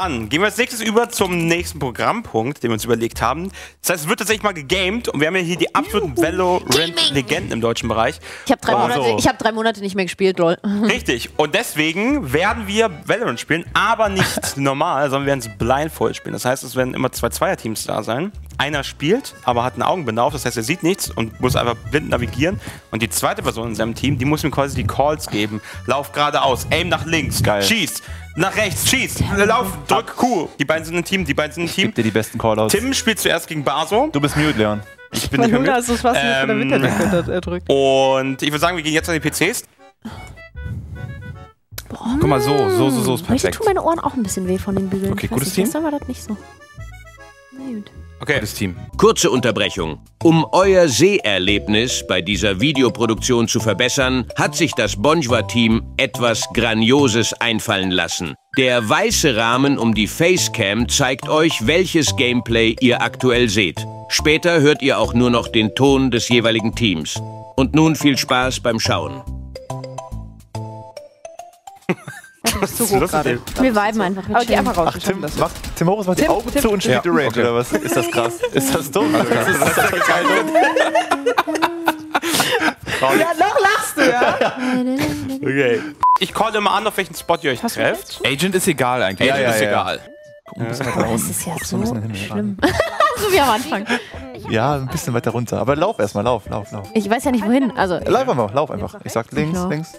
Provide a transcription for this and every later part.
Dann gehen wir als nächstes über zum nächsten Programmpunkt, den wir uns überlegt haben. Das heißt, es wird tatsächlich mal gegamed und wir haben ja hier die absoluten Valorant-Legenden im deutschen Bereich. Ich habe drei, Wow. Monate, ich hab drei Monate nicht mehr gespielt, lol. Richtig. Und deswegen werden wir Valorant spielen, aber nicht normal, sondern wir werden es blindfold spielen. Das heißt, es werden immer zwei Zweierteams da sein. Einer spielt, aber hat eine Augenbinde auf, das heißt, er sieht nichts und muss einfach blind navigieren. Und die zweite Person in seinem Team, die muss ihm quasi die Calls geben. Lauf geradeaus, aim nach links, Geil. schieß, nach rechts, schieß, lauf, drück Q. Die beiden sind ein Team, die beiden sind ein Team. Gib dir die besten Callouts. Tim spielt zuerst gegen Baso. Du bist mute, Leon. Ich bin nicht mehr das nicht von der Ähm, Winterdecke er drückt. Und ich würde sagen, wir gehen jetzt an die PCs. Guck mal, so, so, so, so ist perfekt. tun meine Ohren auch ein bisschen weh von den Bügeln. Okay, Ich gutes Team. Gestern war das nicht so. Na gut. Okay. Gutes Team. Kurze Unterbrechung. Um euer Seherlebnis bei dieser Videoproduktion zu verbessern, hat sich das Bonjwa-Team etwas Grandioses einfallen lassen. Der weiße Rahmen um die Facecam zeigt euch, welches Gameplay ihr aktuell seht. Später hört ihr auch nur noch den Ton des jeweiligen Teams. Und nun viel Spaß beim Schauen. Zu hoch gerade. Wir viben einfach. wir Aber geh einfach raus. Ach, Tim, das. macht, Tim Horus macht die Tim, Augen Tim. zu und spielt Ja, Range, okay. oder was? Ist das krass? Ist das dumm? Das ist, das ist geil. Ja, noch lachst du, ja? Okay. Ich call immer an, auf welchen Spot ihr euch trefft. Agent ist egal eigentlich. Ja, Agent ja, ist ja. egal. Guck ein bisschen weiter nach Das ist ja so ein bisschen hin. schlimm. so wie am Anfang. Ja, ein bisschen weiter runter. Aber lauf erstmal, lauf, lauf, lauf. Ich weiß ja nicht wohin. Also, Lauf einfach, lauf einfach. Ich sag links, links.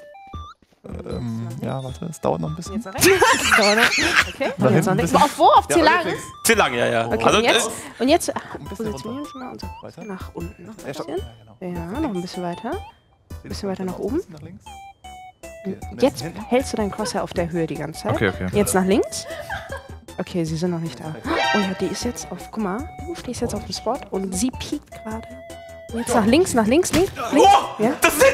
Ähm, ja, warte, es dauert noch ein bisschen. Jetzt nach rechts. Okay. Und jetzt ein links. bisschen. Auf wo? Auf Ja, Ziel lang? links, links. Zu lang, ja, ja. Okay, also, und jetzt? äh, Und jetzt Ein bisschen positionieren schon mal so Weiter? nach unten. Noch Ja, ein bisschen. Ja, genau. Ja, noch ein bisschen weiter. Bisschen weiter nach oben. Nach links. Jetzt hältst du deinen Crosshair auf der Höhe die ganze Zeit. Okay, okay. Jetzt nach links. Okay, sie sind noch nicht da. Oh ja, die ist jetzt auf. Guck mal, du stehst jetzt auf dem Spot und sie piekt gerade. Jetzt nach links, nach links, links. links. Ja?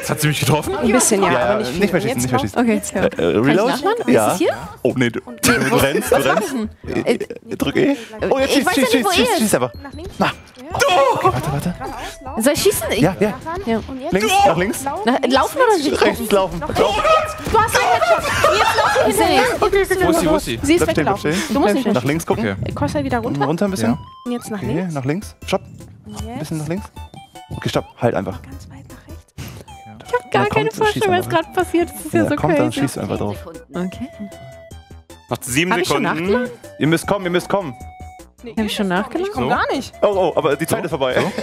Hat sie mich getroffen? Ein bisschen, ja, Ja, aber nicht viel. nicht mehr schießen, nicht mehr schießen. okay. Jetzt, ja. Äh, Kann ich Reload? nachladen? Ist Ja. es hier? Oh, nee, du, du rennst, du rennst. Äh, Drück E. Oh, jetzt Ich schieß, weiß ja schieß, nicht, wo schieß, er schieß, ist. schieß einfach. Nach links. Na. Ja. Warte, warte. Laufen. Soll ich schießen? Ich, Ja, ja. Ja. Und jetzt Links, nach links. laufen. Na, laufen oder nicht? Rechts laufen. Du hast einen Headshot. Jetzt lauf Ist er nicht? Wo ist sie, wo ist sie? Sie ist weggelaufen. Du musst nicht Nach links gucken. Okay. Crosshair wieder runter. runter ein bisschen. Ja. Und jetzt nach Okay, links. nach links. Stopp. Ein bisschen nach links. Okay, stopp. Halt einfach. ganz weit nach rechts. Ich hab gar keine Vorstellung, was gerade passiert. Das ist ja, Ja, so kommt, dann crazy. schießt du einfach drauf. Okay. noch sieben Hab ich schon Sekunden. Ihr müsst kommen, ihr müsst kommen. Nee, Hab ich schon nachgeladen? Komm gar nicht. Oh, oh, aber die Zeit ist vorbei.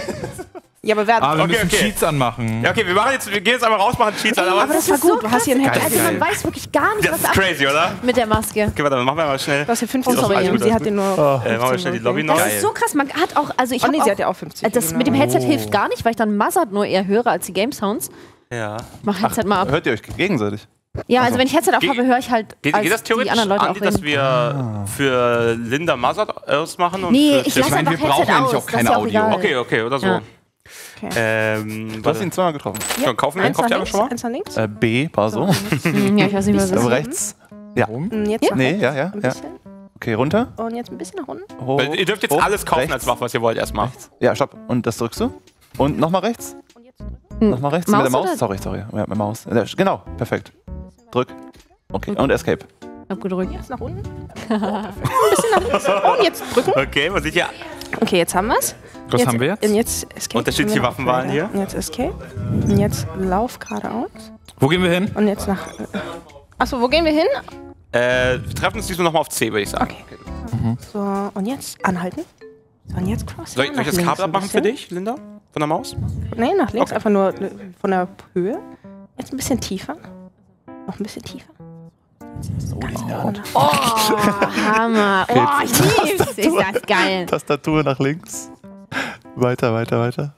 Ja, aber wer hat. Ah, wir Okay, müssen okay. Cheats anmachen. Ja, okay, wir, machen jetzt, wir gehen jetzt einmal raus, machen Cheats, Alter, aber aber das war ist so gut. Du hast hier einen. Headshot. Also man weiß wirklich gar nicht, das was ist ab crazy, oder? mit der Maske. Okay, warte, dann machen wir mal schnell. Du hast hier 50 Oh, sorry. gegeben. Sie hat den nur. Oh. Äh, machen wir schnell die Lobby noch. Das ist so krass. Man hat auch, also ich Oh nee, auch, sie hat ja auch 50. äh, das gegeben, mit dem aber- Headset hilft gar nicht, weil ich dann Muzzard nur eher höre als die Game Sounds. Ja. Ich mach Headset mal ab. Hört ihr euch gegenseitig? Ja, also wenn ich Headset aufhabe, höre ich halt Geht, als geht das die theoretisch anderen Leute an, auch dass wir für Linda Mazard ausmachen? Und Nee, ich lasse meine, einfach wir brauchen Headset eigentlich aus. auch das keine ist ja Audio. Okay, okay, oder so. Ja. Ähm, Du hast ihn zweimal getroffen. Schon, kaufen wir, aber links, schon mal? eins nach links. Äh, B, war so. Hm, Ja, ich weiß nicht, was das ist. rechts. Ja. Und jetzt nach Nee, rechts. ja, ja, Ein ja. Okay, runter. Und jetzt ein bisschen nach unten. Hoch, Weil Ihr dürft jetzt hoch, alles kaufen rechts, als Waffe, was ihr wollt erstmal. Ja, stopp. Und das drückst du. Und nochmal rechts. Und jetzt drücken. Nochmal rechts Maus mit der Maus. oder- Sorry, sorry. Ja, mit der Maus. Ja, Genau, perfekt. Drück. Okay, und Escape. Abgedrückt. Jetzt nach unten. Ein bisschen nach links. Und jetzt drücken. Okay, man sieht ja Okay, jetzt haben wir's. Was jetzt, haben wir jetzt? Und jetzt Escape. Unterschiedliche wir Waffenwahlen hier. Und jetzt Escape. Und jetzt Lauf geradeaus. Wo gehen wir hin? Und jetzt nach. Achso, wo gehen wir hin? Äh, wir treffen uns diesmal nochmal auf C, würde ich sagen. Okay. So, und jetzt anhalten. So, und jetzt Cross. Soll ich, soll ich das Kabel abmachen für dich, Linda? Von der Maus? Nee, nach links, Okay. einfach nur äh, von der Höhe. Jetzt ein bisschen tiefer. Noch ein bisschen tiefer. Oh, Hammer. Oh, ich lieb's. Ist das geil. Tastatur nach links. Weiter, weiter, weiter.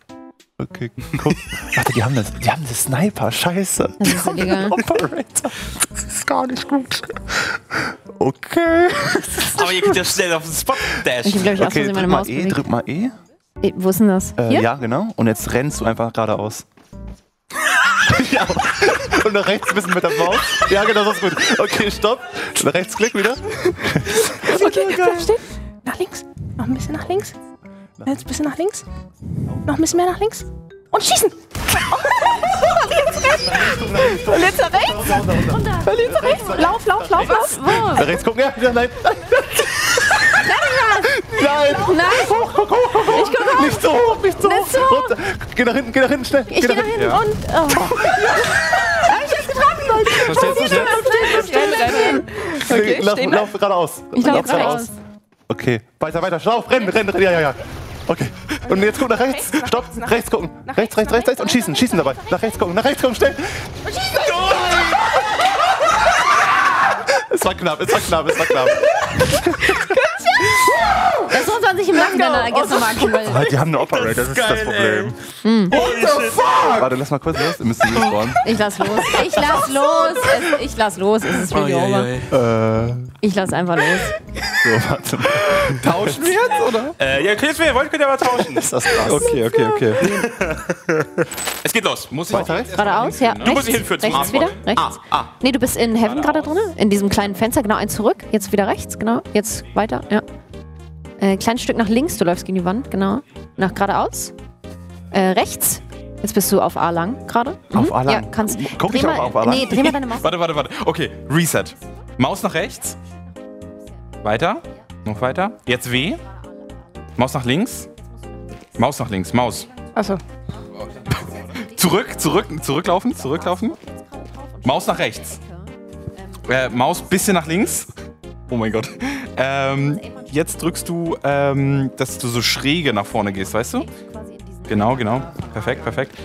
Okay, guck. Warte, die haben das. Die haben das Sniper. Scheiße. Das ist illegal. Operator. Das ist gar nicht gut. Okay. Aber ihr könnt ja schnell auf den Spot dashen. Ich glaube ich, Okay, drück meine mal Maus E, bewegt. drück mal E. Eh, Wo ist denn das? Äh, Hier? ja, genau. Und jetzt rennst du einfach geradeaus. Ja. Und nach rechts ein bisschen mit der Maus. Ja, genau, das ist gut. Okay, stopp. Nach rechts klick wieder. Okay, bleib stehen. Nach links. Noch ein bisschen nach links. Jetzt ein bisschen nach links. Noch ein bisschen mehr nach links. Und schießen! Und jetzt nach rechts. Und jetzt nach rechts. Lauf, lauf, lauf, lauf. Nach rechts gucken. Ja, wieder nein. Nein! Nein, Hoch, hoch, hoch, hoch, hoch. ich guck Nicht so hoch, nicht so hoch. hoch. Runter. Geh nach hinten, geh nach hinten, schnell. ich gehe nach hinten und... Oh. Was jetzt? Was jetzt? Okay, lauf, lauf geradeaus. Ich laufe geradeaus. Okay, weiter, weiter. Lauf, renn, renn, renn. Ja, ja, ja. Okay. Und jetzt guck nach rechts. Stopp. Rechts gucken. Rechts, rechts, rechts, rechts. Und schießen, schießen dabei. Nach rechts gucken, nach rechts gucken, schnell. Es war knapp, es war knapp, es war knapp. Das muss man sich im Nachhinein gestern mal angucken. die haben eine Operator, das ist das geil, Problem. Hm. Warte, lass mal kurz los. Wir müssen respawnen. Ich lass los. Ich lass los. Es, ich lass los. Es ist really over. Äh, Ich lass einfach los. so, warte mal. Tauschen wir jetzt, oder? Äh, ja, könnt ihr, wollt, könnt ihr aber tauschen. Ist das krass. Okay, okay, okay. Es geht los. Muss ich Weiter rechts? Geradeaus, ja. Du musst dich hinführen zum rechts wieder. Rechts. Ah, ah. Nee, du bist in Heaven gerade drin. In diesem kleinen Fenster. Genau, eins zurück. Jetzt wieder rechts. Genau. Jetzt weiter. Ja. Äh, kleines Stück nach links. Du läufst gegen die Wand. Genau. Nach geradeaus. Äh, rechts. Jetzt bist du auf A lang gerade. Mhm. Auf A lang? Ja, kannst. Guck dreh ich auch mal, auf A lang? Nee, dreh mal deine Maus. Warte, warte, warte. Okay, Reset. Maus nach rechts. Weiter. Noch weiter. Jetzt W. Maus nach links. Maus nach links. Maus. Achso. Zurück, zurück, zurücklaufen, zurücklaufen. Maus nach rechts. Äh, Maus bisschen nach links. Oh mein Gott. Ähm, jetzt drückst du, ähm, dass du so schräge nach vorne gehst, weißt du? Genau, genau. Perfekt, perfekt.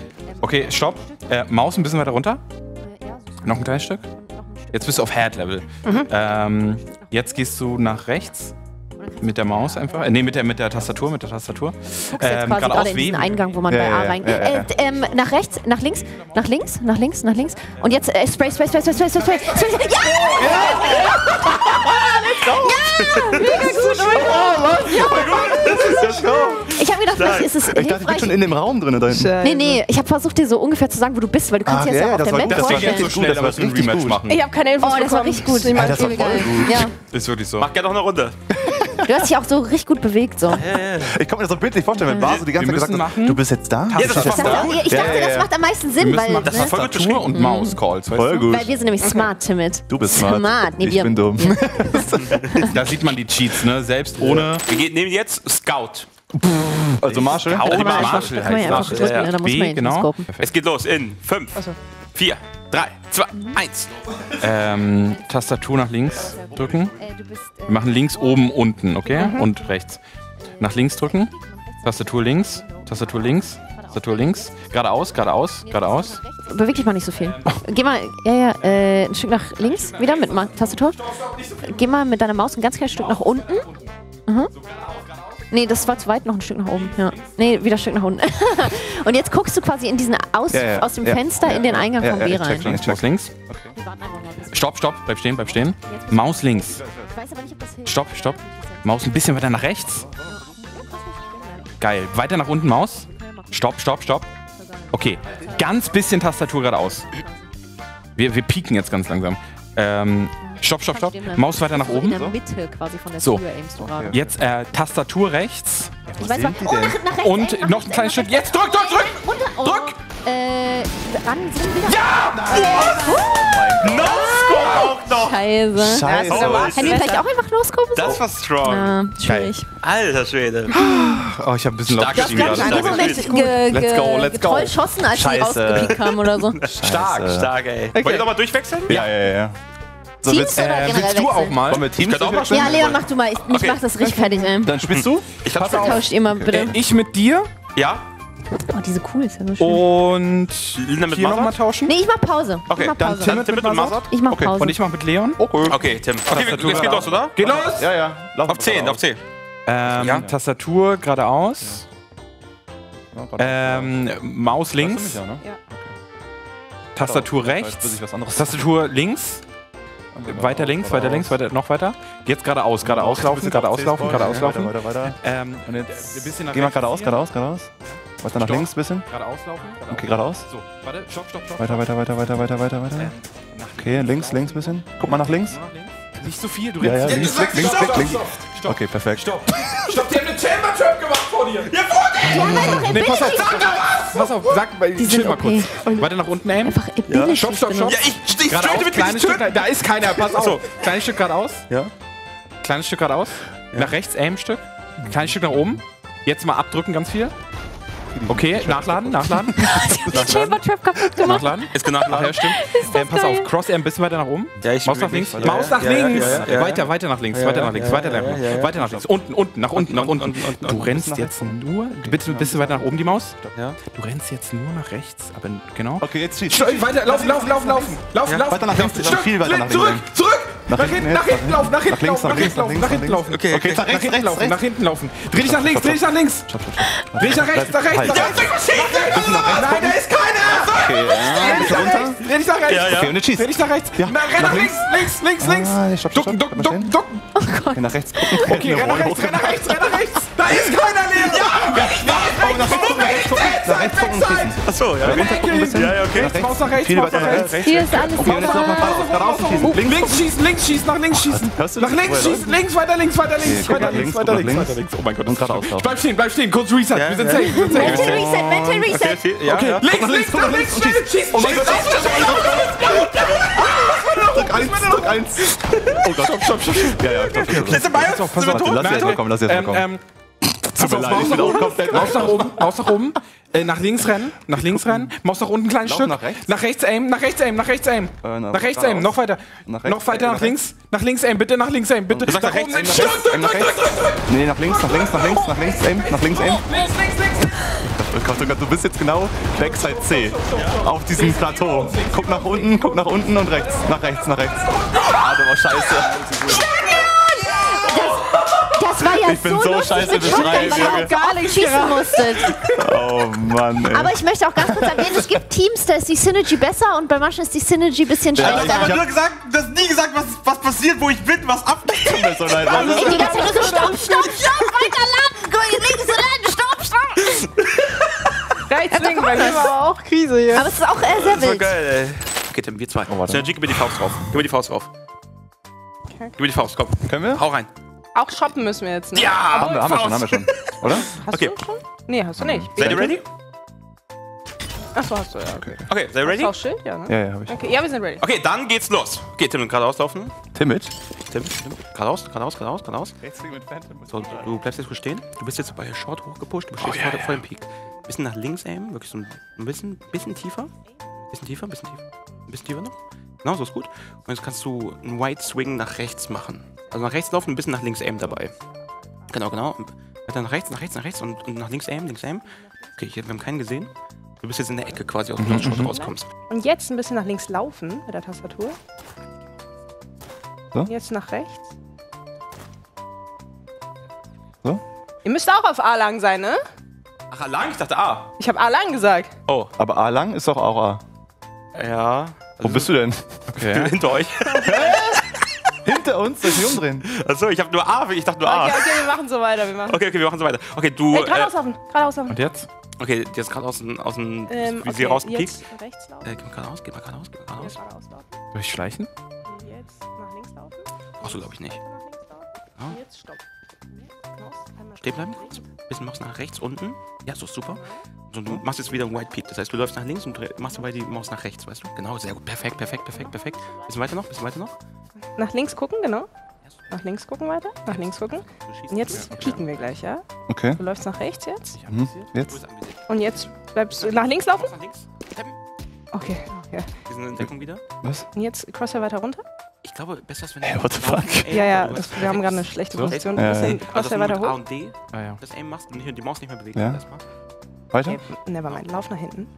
Okay, stopp. Äh, Maus ein bisschen weiter runter. Noch ein kleines Stück. Jetzt bist du auf Head-Level. Ähm, jetzt gehst du nach rechts. Mit der Maus einfach. Äh, nee, mit der, mit der Tastatur, mit der Tastatur. guckst jetzt quasi geradeaus gerade in W. diesen Eingang, wo man Ja, bei ja, A ja, reingeht. ja, ja, ja. Äh, ähm, nach rechts, nach links, nach links, nach links, nach links. Und jetzt äh, Spray, Spray, Spray, Spray, Spray, Spray, Spray. Spray. Ja! Das ist ja schlau. Ich habe gedacht, vielleicht ist es Ich dachte, ich bin schon in dem Raum drin da hinten. Nee, nee, ich habe versucht, dir so ungefähr zu sagen, wo du bist, weil du kannst Ah, jetzt ja, auch auf das der war- Map das war jetzt so gut, schnell, das aber war es ist ein richtig Rematch gut. machen. Ich habe keine Infos Oh, das war richtig gut. Das war voll gut. Ja, Ist wirklich so. Mach gerne noch eine Runde. Du hast dich auch so richtig gut bewegt. So. Ich kann mir das so bildlich vorstellen, wenn Baso die ganze Zeit gesagt hat, machen- du bist jetzt da? Ja, das Ich war dachte, da. ich dachte das macht am meisten Sinn, weil, machen das war ne? voll gut Tastatur und Maus-Calls, Voll gut. weil wir sind nämlich smart, Timid. Du bist smart. Smart. Nee, ich wir- bin dumm. Da sieht man die Cheats, ne? Selbst ohne... Wir gehen- nehmen jetzt Scout. Also Marshall. Kann man Marshall man heißt das. drücken, Ja, ja. da muss B, man ja genau. Es geht los in 5, 4, 3, 2, 1. Ähm, Tastatur nach links drücken. Äh, du bist, äh, Wir machen links, oben, unten, okay? Und rechts. Nach links drücken. Tastatur links. Tastatur links. Tastatur links. Geradeaus, geradeaus, geradeaus. Beweg dich mal nicht so viel. Geh mal, ja, ja, äh, ein Stück nach links wieder mit Ma Tastatur. Geh mal mit deiner Maus ein ganz kleines Stück nach unten. Mhm. Nee, das war zu weit, noch ein Stück nach oben. Ja. Nee, wieder ein Stück nach unten. Und jetzt guckst du quasi in diesen aus, Ja, ja, aus dem ja, Fenster ja, in den. Eingang Ja, vom B ich check rein. Links, Maus links. Bisschen. Stopp, stopp. Bleib stehen, bleib stehen. Maus links. Ich weiß aber nicht, ob das hilft. Stopp, stopp. Maus ein bisschen weiter nach rechts. Geil. Weiter nach unten, Maus. Stopp, stopp, stopp. Okay. Ganz bisschen Tastatur geradeaus. Wir, wir pieken jetzt ganz langsam. Ähm, stopp, stopp, stopp. Maus weiter nach So in oben. der Mitte quasi von der So. Tür aimst du gerade. Jetzt äh, Tastatur rechts. Ich weiß sind die mal. Oh, denn? nach, nach rechts. Und ey, noch ein kleines Stück. Jetzt drück, drück, drück! Runter. Oh. Drück! Äh, ran, sind wieder. No-Scope auch noch. Scheiße. Scheiße. Kann die vielleicht auch einfach no-scopen? Das war strong. Ja, schwierig. Alter Schwede. Oh, ich habe ein bisschen laut geschrieben, Ich gerade. glaube, Stark. ich habe ge, ge, Let's go, let's go. getrollschossen, als die rausgepickt haben oder so. Stark. Stark, ey. Wollt ihr nochmal durchwechseln? Ja, ja, ja, ja. So, Teams willst, oder Äh, generell willst du auch mal? wollen wir Teams könnte auch mal? Ja, Leon, mach du mal. Ich, ich Okay. mach das richtig fertig, ey. Dann spielst du? Ich hab's auf. Tauscht ihr mal bitte. Äh, ich mit dir Ja? Oh, diese cool ist ja so schön. und Linda mit hier nochmal tauschen. Nee, ich mach Pause. Okay, ich mach dann Pause. Tim Dann Tim mit Mazat? ich mach Okay, Pause. und ich mach mit Leon. Okay, Tim. Okay, jetzt geht los, oder? Geht los! Ja, ja. Lauf Auf 10, auf 10. Ähm, Ja. Tastatur geradeaus. Ähm, Maus links. Ja, ne? Tastatur rechts. ich was anderes Tastatur links. Weiter links, weiter links, weiter, noch weiter. Jetzt geradeaus, geradeaus laufen, geradeaus laufen, geradeaus laufen. Weiter, weiter, weiter. Ähm, Und jetzt ein bisschen nach geh mal rechts geradeaus, geradeaus, geradeaus. Weiter nach Stopp. links ein bisschen. Geradeaus laufen. Okay, geradeaus. So, warte, stopp, stopp, stopp. Weiter, weiter, weiter, weiter, weiter, weiter, weiter. Okay, links, links ein bisschen. Guck mal nach links. Links. Nicht so viel, du Ja, ja, links, Stopp, links, stopp, links, stopp, links. stopp, stopp. Okay, perfekt. Stopp. Stopp, die haben eine Chamber Trap gemacht vor dir. Ja, vor dir! Nee, pass auf, sag mal was! Pass auf, sag mal, Die chill mal okay. kurz. Weiter nach unten aimen. Einfach billig Stopp, stopp, stopp. Ja, ich, ich Geradeaus, mit kleines mich Stück, da ist keiner, pass auf. Kleines Stück geradeaus. Ja? Kleines Stück geradeaus. Nach rechts, aim Stück. Kleines Stück nach oben. Jetzt mal abdrücken, ganz viel. Okay, nachladen, nachladen. Die Chamber Trap kaputt gemacht. nachladen. Ist genau. Ach ja, stimmt. Ähm, pass geil. auf, Crosshair ein bisschen weiter nach oben. Ja, ich Maus nach links. nicht. Maus Ja, nach ja, ja, links. ja, ja, ja. Weiter, weiter nach links, Ja, weiter ja, nach links, ja, weiter ja, nach ja, ja. Weiter nach links. Unten, unten, nach unten, nach unten, Du rennst jetzt nur. Bitte ein bisschen weiter nach oben, die Maus. Ja. Du rennst jetzt nur nach rechts, aber genau. Okay, jetzt schieß. Stopp, Weiter, laufen, laufen, laufen, laufen. Laufen, laufen. Weiter nach links, viel weiter nach links. Zurück, zurück. Nach hinten nach hinten laufen, nach hinten links, laufen, nach hinten nach laufen, links, nach hinten laufen. Okay, nach hinten rechts, laufen, rechts. nach hinten laufen. Dreh dich nach links, dreh dich nach links. Dreh dich nach rechts, nach rechts, Halt. Nein, da ist keiner. Okay, ja, bisschen nach runter. dreh dich nach rechts. Ja, ja. Okay, und jetzt schieß. Dreh dich nach rechts. Ja, Na, renn nach nach links, links, links, links. Ah, stopp, stopp, Ducken, stopp. ducken, ducken, ducken. Okay, nach rechts. Okay, renn nach rechts, renn nach rechts, renn nach rechts. Da ist keiner, Leon. Ja, Oh, gucken, nach rechts gucken. Nach rechts und schießen. Achso, ja. Runter gucken ein bisschen. Ja, ja, okay. Nach rechts. Nach rechts, weiter nach nach rechts. rechts. Hier ist alles Okay, jetzt noch mal super. geradeaus, geradeaus schießen. Links. Links schießen, links schießen, nach links schießen. Nach links schießen, links, weiter links, weiter links, weiter nach links, weiter nach links, links. weiter links. Oh mein Gott, Und das ist geradeaus schlimm. laufen. Bleib stehen, bleib stehen, kurz Reset. Wir sind safe, wir sind Mental safe. Reset, Mental Okay, Reset. Okay, links, links, nach links, schnell, schießen, Oh mein schießen. Gott. Drück eins, drück eins. Oh Gott. Stopp, stopp, stopp. Ja, ja, stopp, stopp. Pass auf. Warte, lass erst mal kommen, lass erst mal ähm, kommen. Pass auf, leid, Maus ich nach bin auch oben, komplett Maus nach oben, Maus nach oben, äh, nach links rennen, nach links rennen, Maus nach unten ein kleines Lauf Stück, nach rechts? nach rechts aim, nach rechts aim, nach rechts aim, Äh, nach- nach rechts aim, noch weiter, Nach rechts, noch weiter nach nach links, nach links aim, bitte nach links aim, bitte, sag nach rechts, oben, nach rechts, aim nach rechts. Nee, nach links, nach links, nach links, nach links, aim, nach links, aim. links, links, links, Oh Gott, oh Gott, du bist jetzt genau Backside C. Auf diesem Plateau. Guck nach unten, guck nach unten und rechts. Nach rechts, nach rechts. Ah, du war scheiße. Das war ja Ich bin so, so lustig scheiße mit Shotgun, weil ihr auch gar nicht schießen musstet. Oh Mann, ey. Aber ich möchte auch ganz kurz erwähnen, es gibt Teams, da ist die Synergy besser und bei manchen ist die Synergy ein bisschen Ich schlechter. habe nur gesagt, du hast nie gesagt, was, was passiert, wo ich bin, was abgeht. So die ganze Zeit nur so, stopp, stopp, stopp, weiter laden, go links rennen, stopp, stopp. Rechts, links, bei mir war auch Krise hier. Aber es ist auch äh, sehr Das war wild. geil, ey. Okay, Tim, wir zwei. Oh. Synergy, gib mir die Faust drauf. Gib mir die Faust drauf. Gib mir die Faust, komm. Können wir? Hau rein. Auch shoppen müssen wir jetzt, ne? Ja! Haben wir, haben wir schon, haben wir schon. Oder? Hast Okay. du schon? Nee, hast du nicht. Seid ihr ready? Achso, hast du, ja. Okay. Okay, seid ihr Hast ready? du auch Schild? Ja, ne? Ja, ja, hab ich. Okay, ja, wir sind ready. Okay, dann geht's los. Okay, Tim, geradeaus laufen. Timid? Tim, Tim, geradeaus, geradeaus, geradeaus, geradeaus. Rechts mit Phantom. So, du, bleibst jetzt gut stehen. Du bist jetzt bei Short hochgepusht. Du stehst vor, vor dem Peak. Bisschen nach links aimen, wirklich so ein, ein bisschen, bisschen tiefer. Bisschen tiefer, bisschen tiefer. Ein bisschen tiefer noch. Genau, so ist gut. Und jetzt kannst du einen White Swing nach rechts machen. Also nach rechts laufen, ein bisschen nach links aimen dabei. Genau, genau. Weiter nach rechts, nach rechts, nach rechts und, und nach links aimen, links aimen. Okay, hier, wir haben keinen gesehen. Du bist jetzt in der Ecke quasi, aus dem du Short rauskommst. Und jetzt ein bisschen nach links laufen mit der Tastatur. So? Und Jetzt nach rechts. So? Ihr müsst auch auf A lang sein, ne? Ach, lang? Ich dachte A. Ich habe A lang gesagt. Oh, Aber A lang ist doch auch A. ja. Wo bist du denn? Okay. Hinter euch. Hinter uns, soll ich mich umdrehen? Achso, ich hab nur A, ich dachte nur A. Okay, okay, wir machen so weiter. Wir machen. Okay, okay, wir machen so weiter. Okay, du. Hey, Äh, geradeaus laufen, geradeaus laufen. Und jetzt? okay, ist gerade aus dem, aus dem Ähm, Visier okay, rausgepiekt. jetzt rechts laufen. Äh, geh mal geradeaus, geh mal geradeaus, geh mal Jetzt geradeaus. geradeaus laufen. Durchschleichen? Und jetzt nach links laufen. Achso, glaube ich nicht. Nach links laufen. Ja. Und jetzt stopp. Stehen bleiben kurz. Bisschen Maus nach rechts unten. Ja, so super. So, du machst jetzt wieder einen White Peak. Das heißt, du läufst nach links und machst dabei die Maus nach rechts, weißt du? Genau, sehr gut. Perfekt, perfekt, perfekt, perfekt. Bisschen weiter noch, bisschen weiter noch. Nach links gucken, genau. Nach links gucken weiter. Nach links gucken. Du schießt Und jetzt pieken wir gleich, ja? Okay. Du läufst nach rechts jetzt. Hm. Du Jetzt? Und jetzt bleibst du nach links laufen? Nach links. Tappen. Okay, okay. Wir sind in Deckung wieder. Was? Und jetzt Crosshair weiter runter? Ich glaube, besser ist, wenn Hey, what the fuck? Ja, ja, du das, wir haben gerade eine schlechte So? Position. Ja, bisschen ja. Also, weiter mit A hoch. und D Ah ja. das Aim machst und die Maus nicht mehr bewegt. Ja. Erstmal. Weiter? Okay, nevermind. Lauf nach hinten.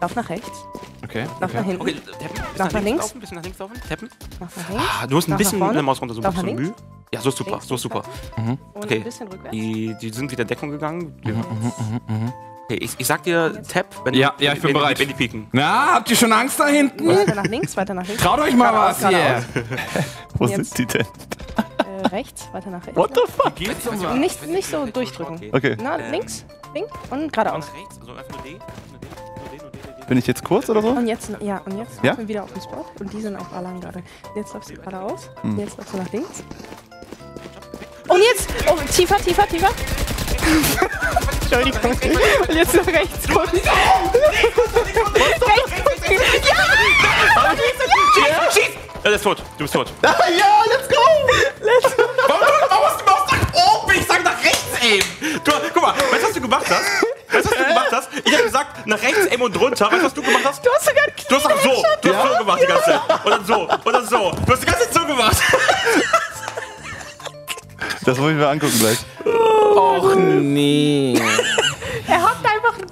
Lauf nach rechts. Okay. Lauf nach hinten. Okay, tappen. Lauf nach links. Laufen, bisschen nach links laufen. Tappen. Lauf nach links. Ah, du musst ein bisschen nach mit der. Maus runter, so ein nach bisschen. Mühe. Ja, so ist super, Links, so ist super. Und Okay. ein bisschen rückwärts. Die, die sind wieder Deckung gegangen. Wir- Mhm, Okay, ich, ich sag dir Tap, wenn Ja, die, ja, ich bin wenn, bereit. Wenn die pieken. Na, habt ihr schon Angst da hinten? Weiter nach links, weiter nach links. Traut euch mal was hier. Wo Jetzt. sind die denn? Äh, rechts, weiter nach rechts. What the fuck? Geht's um Und nicht, nicht so durchdrücken. Okay. Na, Ähm, links, links und geradeaus. Rechts, also einfach nur D. Bin ich jetzt kurz oder so? Und jetzt, ja, und jetzt Ja? laufen wir wieder auf den Spot. Und die sind auch allein gerade. Jetzt läufst du geradeaus. Hm. Jetzt läufst du nach links. Und jetzt, oh, tiefer, tiefer, tiefer. Entschuldigung. Und jetzt nach rechts gucken. rechts gucken. Ja, der ist tot. Du bist tot. ja, let's go! Warum, warum musst du Maus nach oben? Ich sag nach rechts du gemacht hast? Weißt du, was du gemacht hast? Ich habe gesagt, nach rechts, M und runter. Weißt du, was du gemacht hast? Du hast sogar Du hast doch so. Du hast so gemacht die ganze Zeit. Und dann so. Und dann so. Du hast die ganze Zeit so gemacht. Das muss ich mir angucken gleich. Och nee. Er hat einfach einen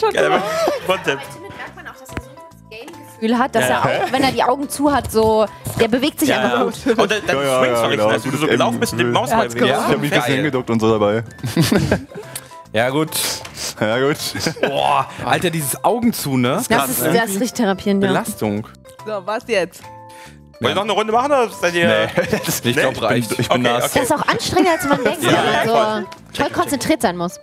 clean Headshot Ja, gemacht. aber Content. Gefühl hat, dass Ja, er auch, wenn er die Augen zu hat, so, der bewegt sich Ja, einfach ja. gut. Und dann, dann Ja, ja, ja, ja, genau. als du so gelaufen bist, den Maus Er hat's bewegen. Ich habe mich ein bisschen hingeduckt und so dabei. Ja, gut. Ja, gut. Boah, Alter, dieses Augen zu, ne? Das ist, das ist richtig therapierend, ja. Belastung. So, was jetzt? Wollt ihr noch eine Runde machen oder seid ihr. Ich glaube, reicht. Ich bin Okay, nass. okay. Das ist auch anstrengender, als man denkt, wenn man so toll konzentriert sein muss.